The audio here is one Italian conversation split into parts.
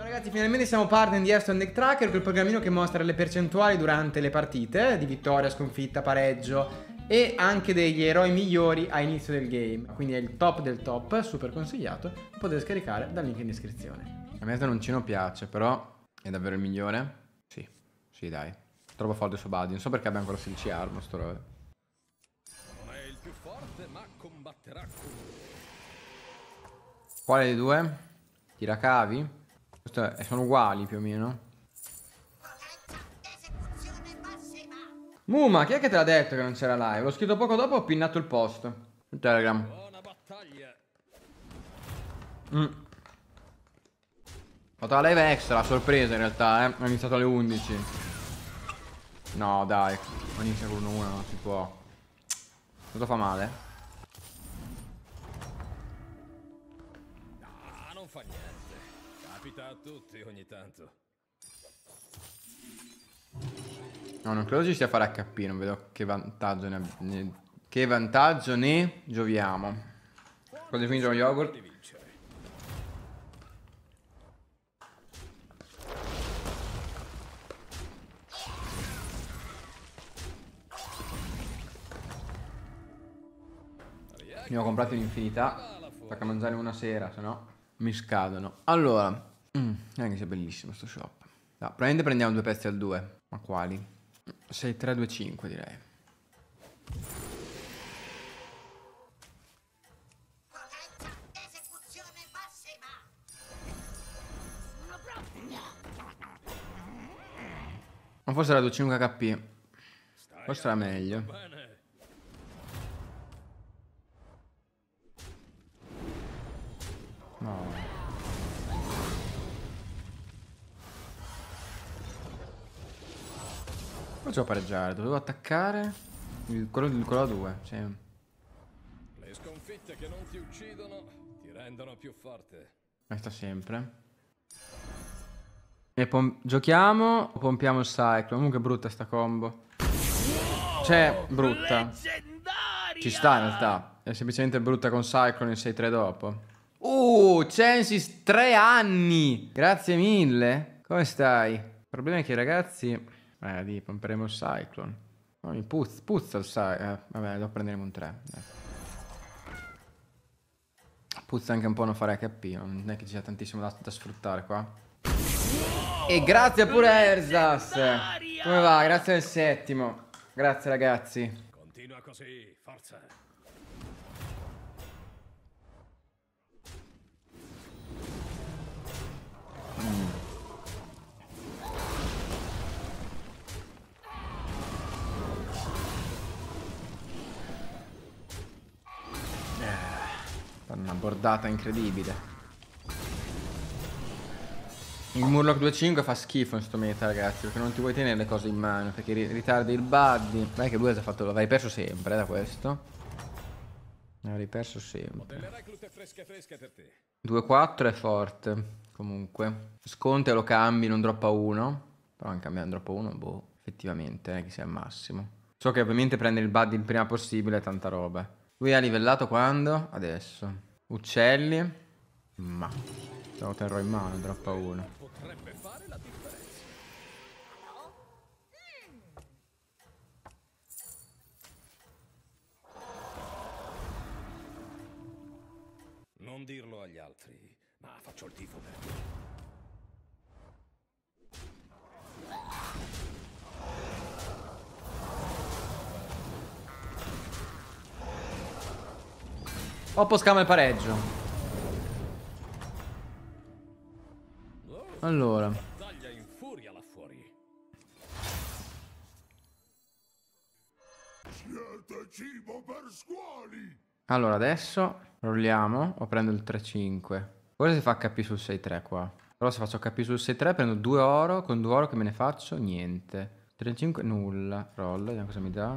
Ciao ragazzi, finalmente siamo partner di Aston Deck Tracker, quel programmino che mostra le percentuali durante le partite di vittoria, sconfitta, pareggio e anche degli eroi migliori a inizio del game. Quindi è il top del top, super consigliato, lo potete scaricare dal link in descrizione. A me Danoncino piace, però è davvero il migliore? Sì, sì dai. Troppo forte su Buddy, non so perché abbia ancora 16 armo sto robe. Non è il più forte, ma combatterà con Quale dei due? Tiracavi? Questo è- sono uguali più o meno. Muma, chi è che te l'ha detto che non c'era live? L'ho scritto poco dopo ho pinnato il post. Su Telegram. Mm. Ho fatto live extra, sorpresa in realtà, eh. Ho iniziato alle 11. No, dai. Ho iniziato con 1-1, non si può. Cosa fa male? Ah, non fa niente. Capita a tutti ogni tanto. No, non credo ci sia fare HP, non vedo che vantaggio ne, ne- che vantaggio ne gioviamo. È finito lo yogurt? Ne ho comprati un'infinità. Tocca mangiare una sera, se no mi scadono. Allora, mm, non è che sia bellissimo sto shop. No, probabilmente prendiamo due pezzi al 2. Ma quali? 6, 3, 2, 5 direi. Ma forse era 2, 5 HP. Forse era meglio. Devo pareggiare? Dovevo attaccare il, quello, il- quello a 2. Cioè, Le sconfitte che non ti uccidono ti rendono più forte. resta sempre. E pom- giochiamo o pompiamo il cyclo? Comunque brutta sta combo. Cioè, brutta. Ci sta in realtà. È semplicemente brutta con Cyclone e 6-3 dopo. Uh, Censis 3 anni! Grazie mille. Come stai? Il problema è che ragazzi... Eh, lì pomperemo il Cyclone. No, mi puzza, puzza il Cyclone. Eh, vabbè, lo prenderemo un 3. Puzza anche un po' non fare HP. Non è che ci sia tantissimo da, da sfruttare qua. E grazie pure a Erzas. Come va? Grazie del settimo. Grazie ragazzi. Continua così, forza. Bordata incredibile. Il Murloc 2.5 fa schifo in sto meta, ragazzi, perché non ti vuoi tenere le cose in mano, perché ri- ritardi il buddy. Non è che lui ha fatto, l'avrei perso sempre eh, da questo. L'avrei perso sempre. Delle reclute fresche fresche per te. 2-4 è forte, comunque. Sconte lo cambi, non droppa 1. Però anche cambiare droppa 1, boh, effettivamente, non è che sia il massimo. So che ovviamente prendere il buddy il prima possibile è tanta roba. Lui ha livellato quando? Adesso. Uccelli? Ma. Se lo terrò in mano, droppa 1. Potrebbe fare la differenza. Non dirlo agli altri, ma faccio il tifo per te. Oppo scama il pareggio. Allora. Allora adesso rolliamo o prendo il 3-5. Ora si fa HP sul 6-3 qua. Però se faccio HP sul 6-3 prendo 2 oro. Con 2 oro che me ne faccio? Niente. 3-5 nulla. Roll, vediamo cosa mi dà.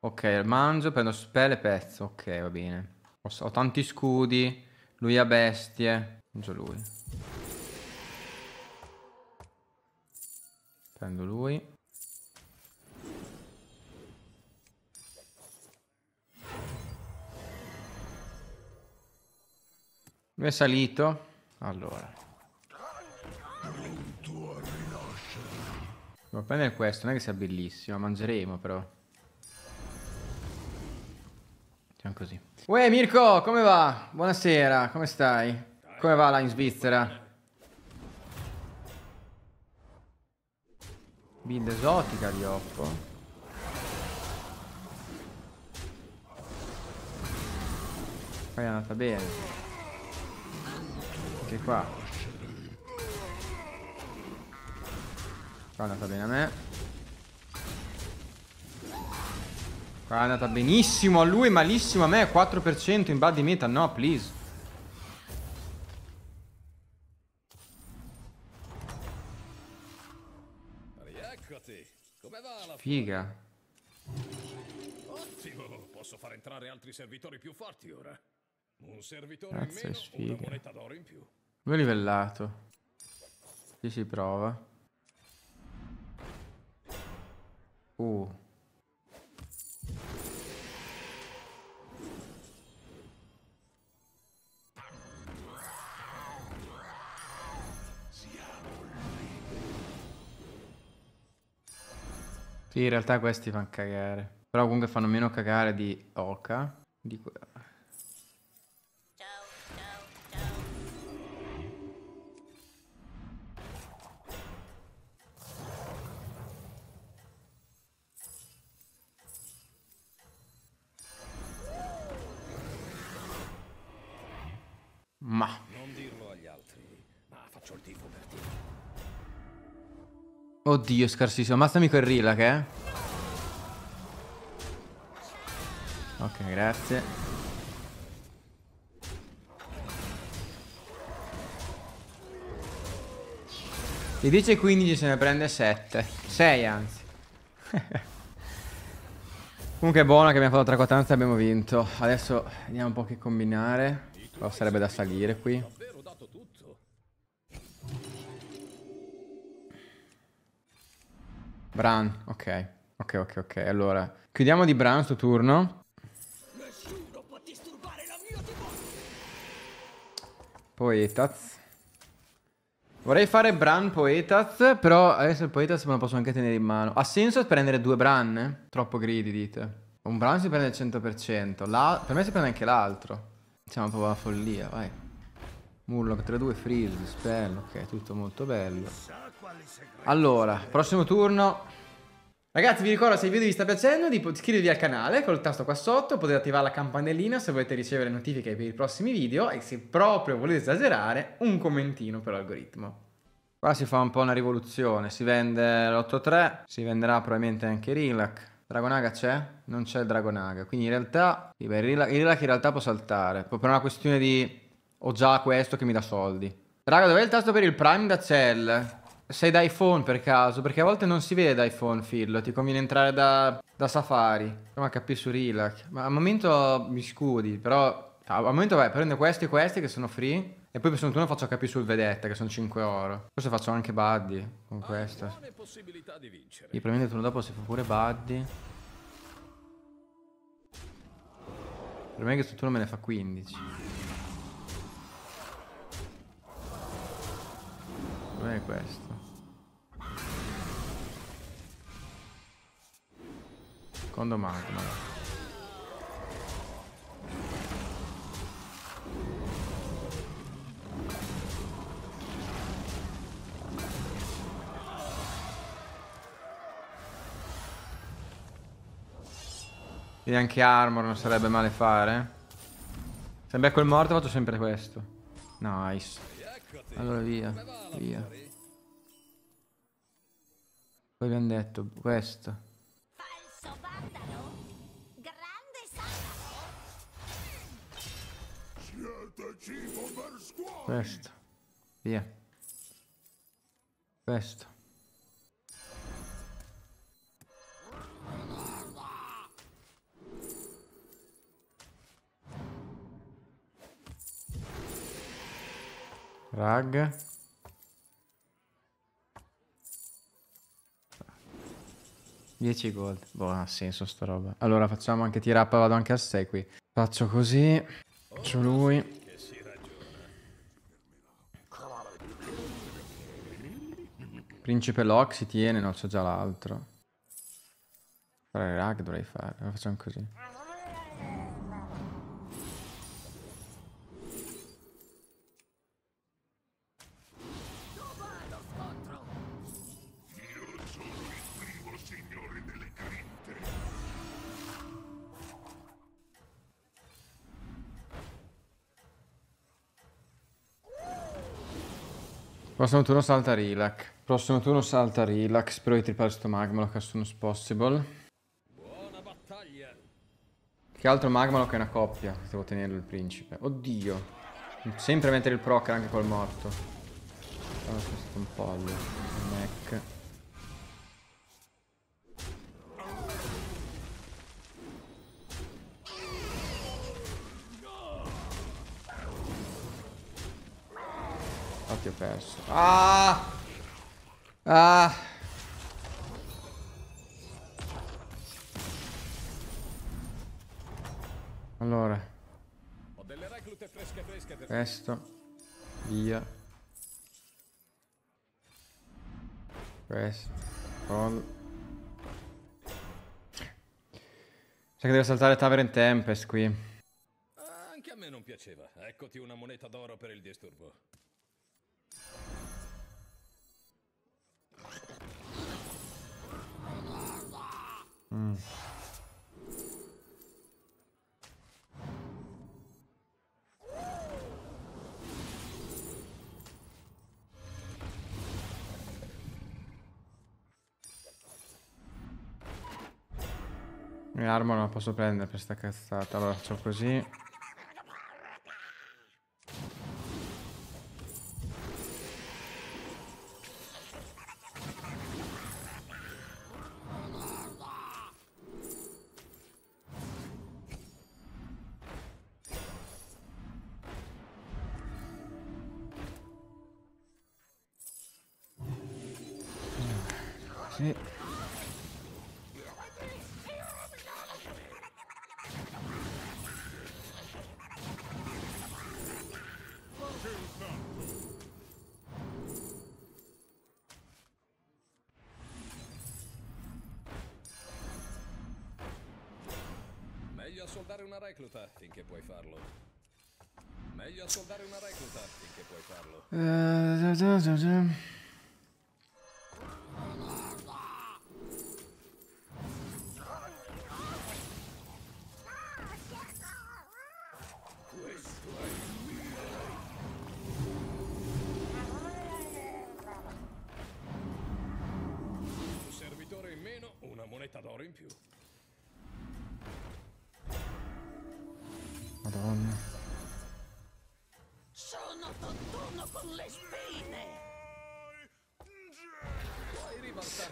Ok, mangio, prendo spell e pezzo. Ok, va bene. Ho, ho tanti scudi. Lui ha bestie. Uso lui. Prendo lui. Lui è salito. Allora. Devo prendere questo, non è che sia bellissimo, mangeremo però. Così. Uè Mirko, come va? Buonasera, come stai? Come va là in Svizzera? Build esotica di Oppo. Poi è andata bene. Anche qua. Qua è andata bene a me. Qua è andata benissimo a lui, malissimo a me. 4% in bad meta. No, please. Rieccoti. Come va la Figa. Ottimo, posso far entrare altri servitori più forti ora. Un servitore Cazzo, è in meno, sfiga. una moneta d'oro in più. È livellato. Ci si prova. Uh. Sì, in realtà questi fanno cagare. Però comunque fanno meno cagare di Oka. Di Oddio, scarsissimo. Ammazzami quel Rillac, eh. Ok, grazie. Di 10 e 15 se ne prende 7. 6 anzi. Comunque è buono che abbiamo fatto 3 quattranze e abbiamo vinto. Adesso vediamo un po' che combinare. Però sarebbe da salire qui. Bran, ok. Ok, ok, ok. Allora, chiudiamo di Bran sto turno. Poetaz. Vorrei fare Bran Poetaz, però adesso il Poetaz me lo posso anche tenere in mano. Ha senso prendere due Bran? Troppo greedy, dite. Un Bran si prende il 100%, la- per me si prende anche l'altro. Siamo proprio alla follia, vai. Murloc 3-2, freeze, spell, ok, tutto molto bello. Allora, prossimo turno. Ragazzi, vi ricordo se il video vi sta piacendo di iscrivervi al canale col tasto qua sotto, potete attivare la campanellina se volete ricevere notifiche per i prossimi video e se proprio volete esagerare, un commentino per l'algoritmo. Qua si fa un po' una rivoluzione, si vende l'8-3, si venderà probabilmente anche Rillac. Dragonaga c'è? Non c'è Dragonaga, quindi in realtà beh, il Rillac in realtà può saltare, per una questione di ho già questo che mi dà soldi. Raga, dov'è il tasto per il Prime da Cell? Sei da iPhone per caso? Perché a volte non si vede da iPhone, Fillo. Ti conviene entrare da, da Safari. Prova HP su Rillac. Ma al momento mi scudi, però... Al momento vai, prendo questi e questi che sono free. E poi per turno faccio HP sul Vedetta che sono 5 oro. Forse faccio anche Buddy con questo. Buone possibilità di vincere. Sì, probabilmente il turno dopo si fa pure Buddy. Per me che questo turno me ne fa 15. Per me è questo. Secondo magma. Quindi anche armor non sarebbe male fare. Se becco il morto faccio sempre questo. Nice. Allora via, via. Poi abbiamo detto questo. Questo. Via. Questo. Rag. Dieci gold. Boh, ha senso sta roba. Allora facciamo anche tira up, vado anche a 6 qui. Faccio così. Faccio lui. Che si ragiona. Principe Lock si tiene, no, c'è già l'altro. Fare rag dovrei fare, lo facciamo così. Prossimo turno salta Relax. Prossimo turno salta Relax. Spero di tripare sto Magmalock as soon as possible. Buona battaglia. Che altro Magmalock è una coppia. Devo tenerlo il principe. Oddio. Sempre mettere il proc anche col morto. Oh, sono stato un pollo. Perso. Ah! Ah! Allora, Ho delle reclute fresche fresche per questo. Via. Questo. Roll. Sa che deve saltare Tavern Tempest qui. Ah, Anche a me non piaceva. Eccoti una moneta d'oro per il disturbo. L'arma non la posso prendere per sta cazzata. Allora faccio. Così. Assoldare una recluta finché puoi farlo. Meglio assoldare una recluta finché puoi farlo. Eh, già, già, già,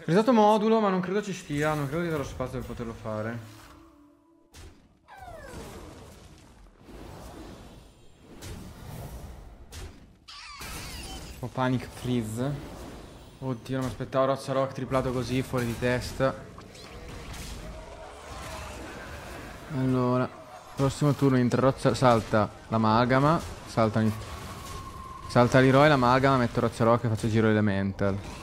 Risalto modulo, ma non credo ci stia. Non credo di avere lo spazio per poterlo fare. Ho panic freeze. Oddio, non mi aspettavo Rozza Rock triplato così, fuori di testa. Allora, prossimo turno entra Rozza, salta l'amalgama, salta, salta l'eroe, l'amalgama, metto Rozza Rock e faccio giro elemental.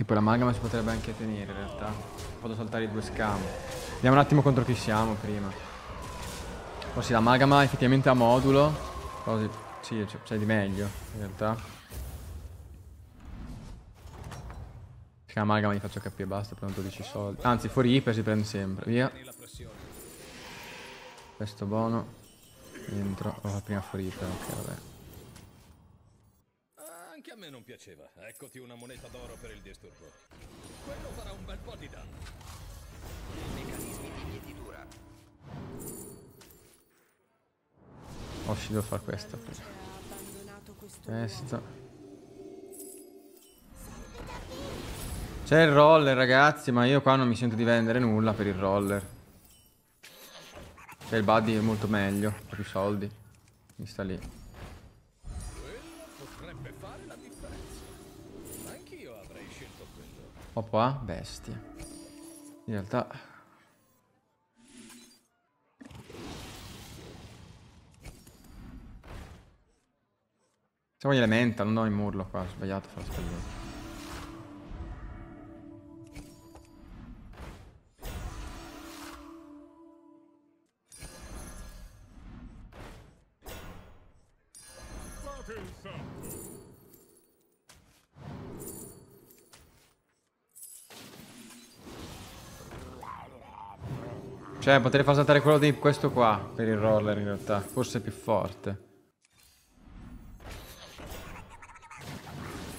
Che poi l'amalgama si potrebbe anche tenere in realtà. A saltare i due scam. Vediamo un attimo contro chi siamo prima. Oh sì, l'amalgama effettivamente a modulo. Così, sì, c'è, di meglio in realtà. Se l'amalgama gli faccio capire basta, prendo 12 soldi. Anzi, fuori iper si prende sempre. Via. la. Questo buono. Entro. Lo fa prima fuori iper, ok, vabbè. Me non piaceva. Eccoti una moneta d'oro per il disturbo. Quello farà un bel po' di danno. Oh, sì, devo fare questo. Questo. C'è il roller, ragazzi, ma io qua non mi sento di vendere nulla per il roller. Cioè, il buddy è molto meglio, ha più soldi. Mi sta lì. Quello. Oppa, bestia. In realtà... Siamo gli non ho il murlo qua, ho sbagliato a fare spagliato. Fate il salto. Cioè, potrei far saltare quello di questo qua per il roller in realtà. Forse è più forte.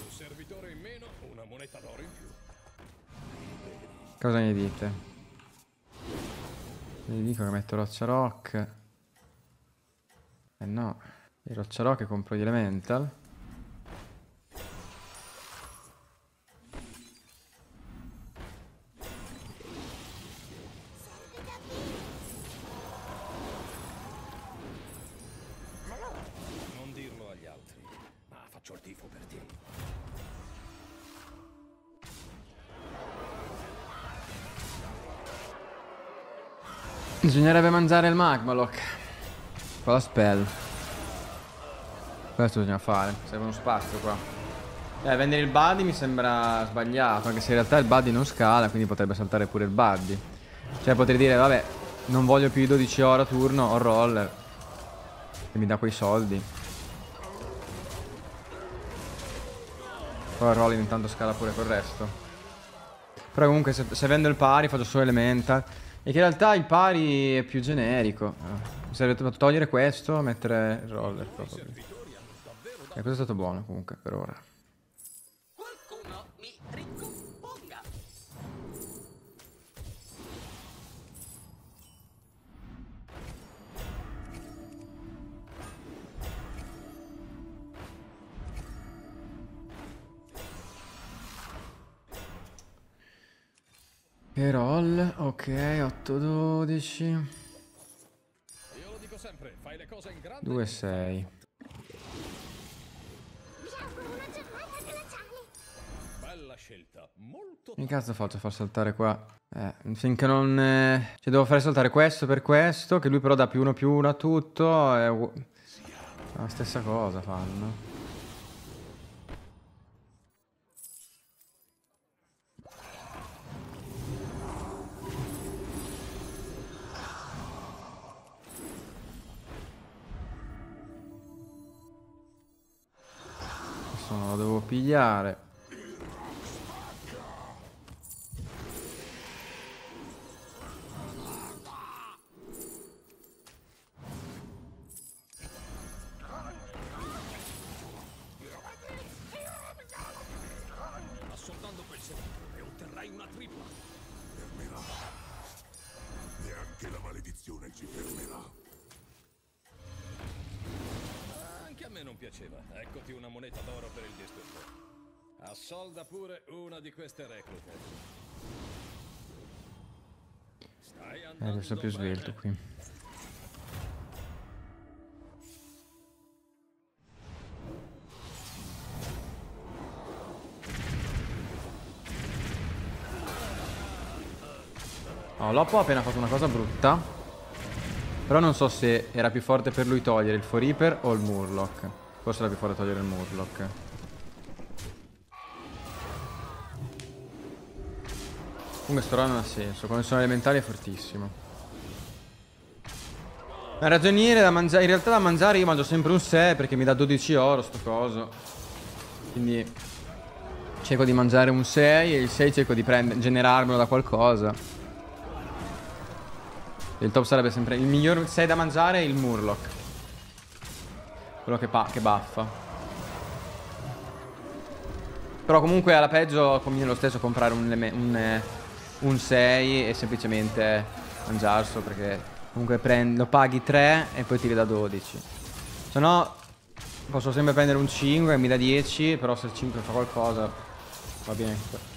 Un servitore in meno, una moneta d'oro in più. Cosa ne dite? Vi dico che metto roccia rock. Eh no, il roccia rock compro gli elemental. Bisognerebbe mangiare il magmalock. Con la spell. Questo bisogna fare. Serve uno spazio qua. Eh, vendere il buddy mi sembra sbagliato. Anche se in realtà il buddy non scala, quindi potrebbe saltare pure il buddy. Cioè potrei dire, vabbè, non voglio più i 12 ore a turno, ho roller. E mi dà quei soldi. Poi il roller intanto scala pure col resto. Però comunque se, se vendo il pari faccio solo elemental. E che in realtà il pari è più generico. Eh, Mi serve togliere questo, mettere il roller proprio. E questo è stato buono comunque per ora. E roll, ok, 8-12. Io lo dico sempre, fai le cose in grande. 2-6. Bella scelta, molto Che cazzo faccio a far saltare qua? Eh, finché non... eh, Cioè devo fare saltare questo per questo, che lui però dà più uno più uno a tutto. Ugu- la stessa cosa fanno. Pigliare. Piaceva. Eccoti una moneta d'oro per il disturbo. Assolda pure una di queste reclute. Stai Eh, andando adesso è più svelto qui. Oh, Loppo ha appena fatto una cosa brutta. Però non so se era più forte per lui togliere il Foreeper o il Murloc. Forse era più forte togliere il Murloc. Comunque sto non ha senso, quando sono elementari è fortissimo. Ma ragioniere da mangiare, in realtà da mangiare io mangio sempre un 6 perché mi dà 12 oro sto coso. Quindi cerco di mangiare un 6 e il 6 cerco di generarmelo da qualcosa. E il top sarebbe sempre il miglior 6 da mangiare è il Murloc. Quello che, che buffa. Però comunque alla peggio conviene lo stesso comprare un, un, eh, un 6 e semplicemente mangiarselo perché comunque prendi, lo paghi 3 e poi ti ridà 12. Se no posso sempre prendere un 5 e mi dà 10, però se il 5 fa qualcosa va bene.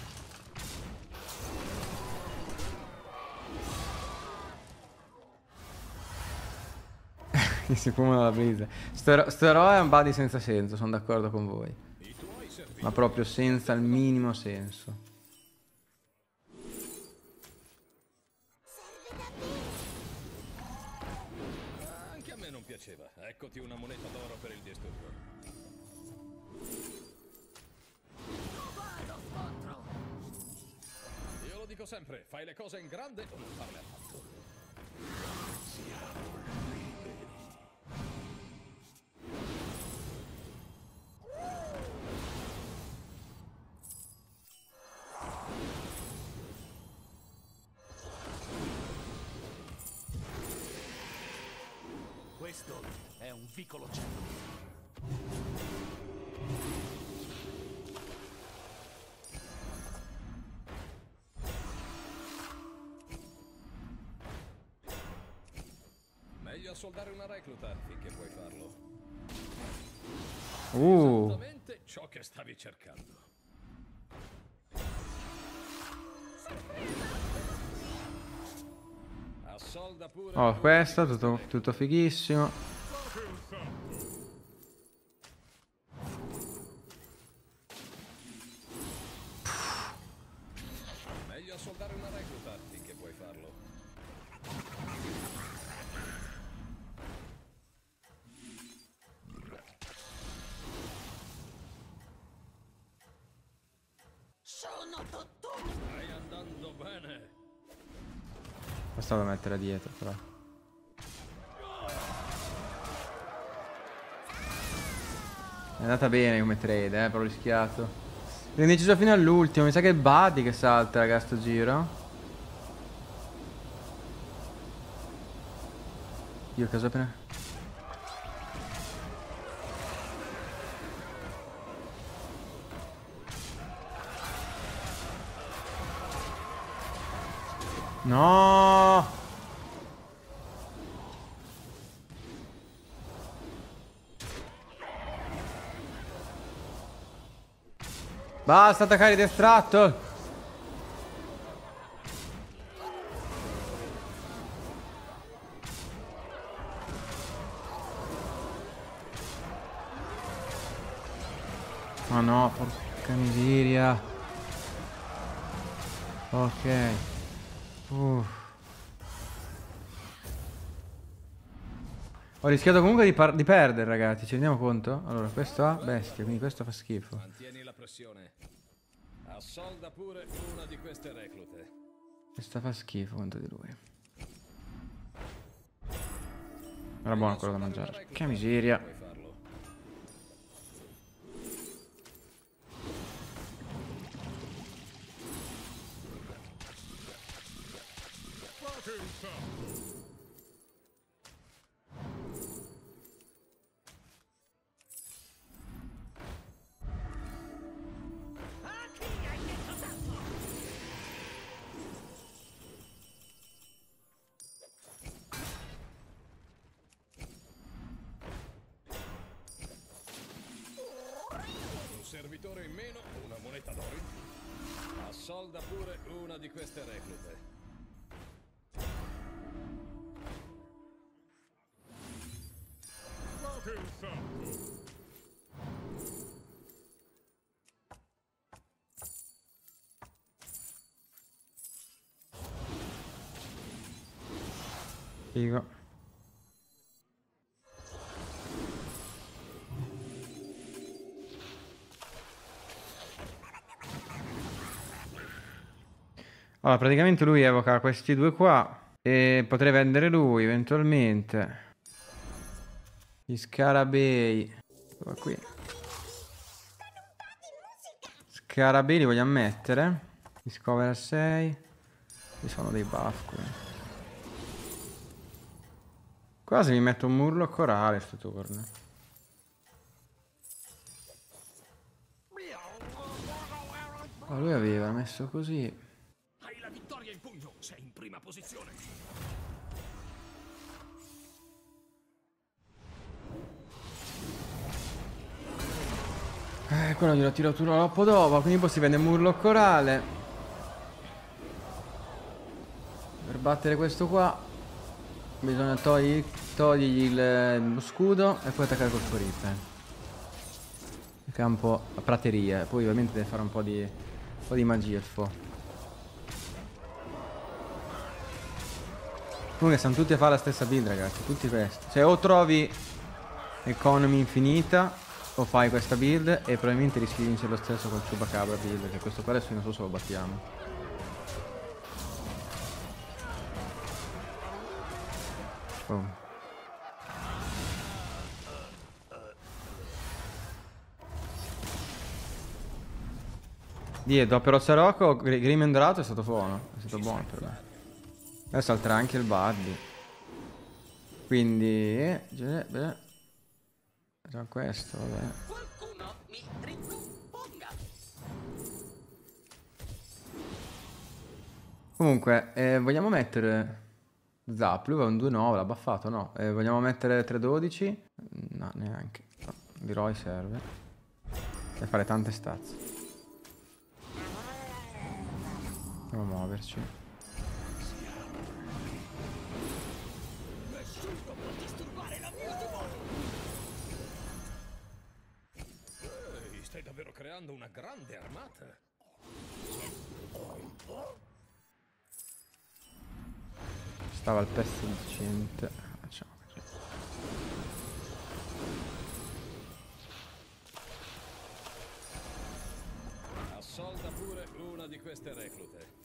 Mi si fumano la brisa. Sto, ero- sto eroe è un buddy senza senso, sono d'accordo con voi. Ma proprio senza il minimo senso. Anche a me non piaceva. Eccoti una moneta d'oro per il disturbo. Io lo dico sempre, fai le cose in grande o non farle affatto. Vicolo cielo. Meglio assoldare una recluta finché puoi farlo. Uh. Esattamente ciò che stavi cercando. Assolda pure. Oh, questo, tutto, tutto fighissimo. Dietro, però. È andata bene come trade, eh, però ho rischiato. L'ho deciso fino all'ultimo, mi sa che è Buddy che salta, raga, sto giro. Io caso appena... No! Basta attaccare il destratto! Ma no, porca miseria. Ok. Uff. Ho rischiato comunque di, di perdere, ragazzi. Ci rendiamo conto? Allora, questo ha bestia, quindi questo fa schifo. Mantieni la pressione. Assolda pure una di queste reclute. Questo fa schifo contro di lui. Era buono quello da mangiare. Che miseria. Servitore in meno, una moneta d'oro in più. Assolda pure una di queste reclute. Fate un salto. Figo. Allora, praticamente lui evoca questi due qua. E potrei vendere lui eventualmente. Gli scarabei. Qua qui. Scarabei li vogliamo mettere. Discover 6. Ci sono dei buff qui. Quasi mi metto un murlo corale sto turno. Oh, lui aveva messo così. Prima posizione. Eh, quello glielo tiro troppo dopo, quindi poi si vende murlo corale. Per battere questo qua bisogna togli- togliergli il, lo scudo e poi attaccare col suo Reaper. Che è un po' a prateria, poi ovviamente deve fare un po' di, un po' di magia il fo. Comunque stanno tutti a fare la stessa build ragazzi, tutti questi. Cioè o trovi economy infinita o fai questa build e probabilmente rischi di vincere lo stesso col Chupacabra build, che questo qua adesso non so se lo battiamo. Oh. Die, dopo Rossarocco, Grim Dorato è stato buono, è stato buono per me. Adesso salterà anche il Buddy. Quindi... Eh, beh, Già questo, vabbè. Comunque, eh, vogliamo mettere... Zaplu, è un 2-9, l'ha buffato, no? Eh, vogliamo mettere 3-12? No, neanche. No, Leroy serve. Per fare tante stazze. Andiamo a muoverci. Creando una grande armata. Stava il pezzo decente. Facciamo così. Assolda pure una di queste reclute.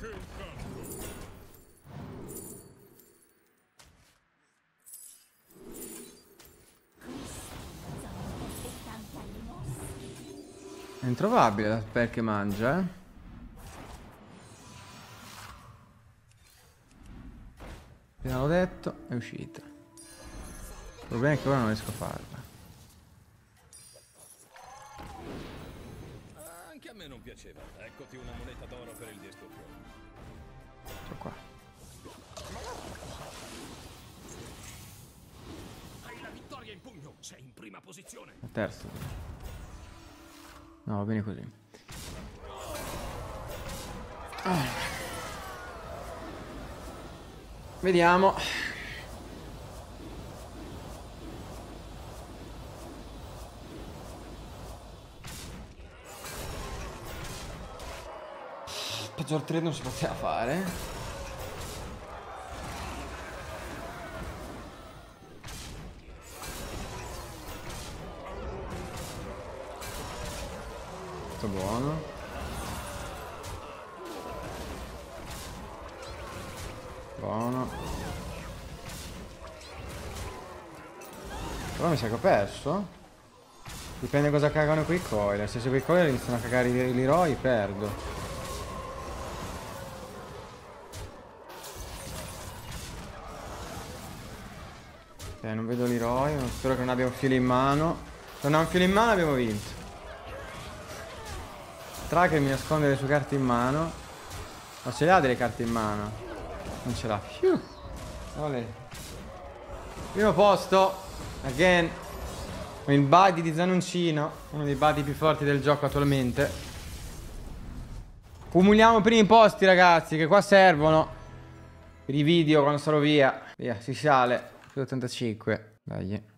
Fate il salto. È introvabile la spell mangia, eh. Appena l'ho detto, è uscita. Il problema è che ora non riesco a farla. Non piaceva. Eccoti una moneta d'oro per il più. Ecco qua. Hai la vittoria in pugno. Sei in prima posizione. La terza. No, va bene così. Ah. Vediamo. Peggior trade non si poteva fare. Molto buono. Buono. Però mi sa che ho perso. Dipende cosa cagano quei coil. Se quei coil iniziano a cagare i Leroy, perdo. Spero che non abbia un filo in mano. Se non ha un filo in mano abbiamo vinto. Tracker mi nasconde le sue carte in mano. Ma ce le ha delle carte in mano? Non ce l'ha. Olè. Primo posto. Again. Con il buddy di Zanuncino. Uno dei buddy più forti del gioco attualmente. Cumuliamo i primi posti ragazzi. Che qua servono. Per i video quando sarò via. Via, si sale. Più 85. Dai.